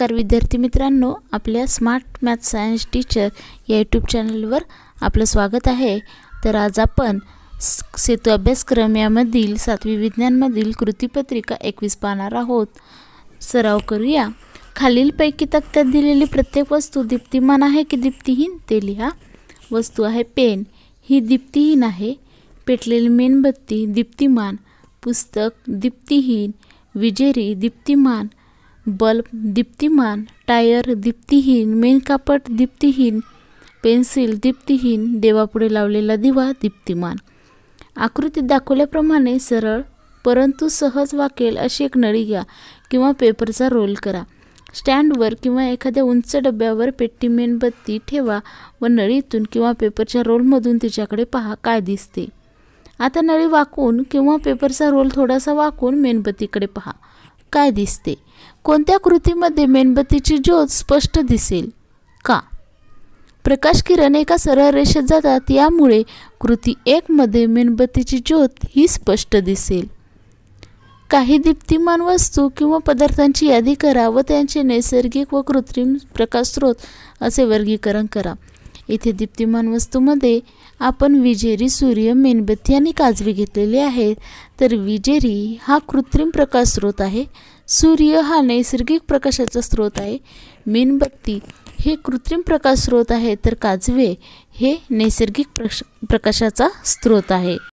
नमस्कार विद्यार्थी मित्रांनो आपल्या स्मार्ट मॅथ सायन्स टीचर या यूट्यूब चॅनलवर आपलं स्वागत आहे. तर आज आपण सेतू अभ्यासक्रम यामधील सातवी विज्ञानमधील कृतीपत्रिका एकवीस पाहणार आहोत. सराव करूया. खालीलपैकी तक्त्यात दिलेली प्रत्येक वस्तू दीप्तिमान आहे की दीप्तिहीन ते लिहा. वस्तू आहे पेन. ही दीप्तिहीन आहे. पेटलेली मेणबत्ती दीप्तिमान. पुस्तक दीप्तिहीन. विजेरी दीप्तिमान. बल्ब दीप्तिमान टायर दीप्तिहीन मेनकापट दीप्तिहीन पेन्सिल दीप्तिहीन देवापुढे लावलेला दिवा दीप्तिमान. आकृतीत दाखवल्याप्रमाणे सरळ परंतु सहज वाकेल अशी एक नळी घ्या किंवा पेपरचा रोल करा. स्टँडवर किंवा एखाद्या उंच डब्यावर पेट्टी मेणबत्ती ठेवा व नळीतून किंवा पेपरच्या रोलमधून तिच्याकडे पहा काय दिसते. आता नळी वाकून किंवा पेपरचा रोल थोडासा वाकून मेणबत्तीकडे पहा. काय दिसते? कोणत्या कृतीमध्ये मेणबत्तीची ज्योत स्पष्ट दिसेल? का? प्रकाश किरण एका सरळ रेषेत जातात यामुळे कृती एकमध्ये मेणबत्तीची ज्योत ही स्पष्ट दिसेल. काही दीप्तिमान वस्तू किंवा पदार्थांची यादी करा व त्यांचे नैसर्गिक व कृत्रिम प्रकाश स्रोत असे वर्गीकरण करा. इथे दीप्तिमान वस्तूमध्ये आपण विजेरी सूर्य मेणबत्ती आणि काजवी घेतलेली आहे तर विजेरी हा कृत्रिम प्रकाश स्रोत आहे. सूर्य हा नैसर्गिक प्रकाशाचा स्रोत आहे. मेणबत्ती हे कृत्रिम प्रकाश स्रोत आहे. तर काजवे हे नैसर्गिक प्रश प्रकाशाचा स्रोत आहे.